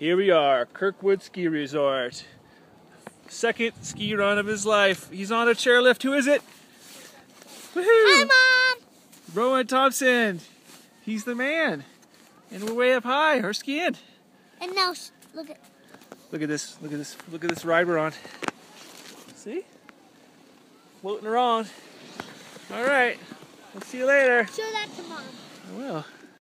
Here we are, Kirkwood Ski Resort. Second ski run of his life. He's on a chairlift. Who is it? Hi, Mom! Rowan Thompson. He's the man. And we're way up high. We're skiing. And now, look at... Look at this. Look at this. Look at this ride we're on. See? Floating around. All right. We'll see you later. Show that to Mom. I will.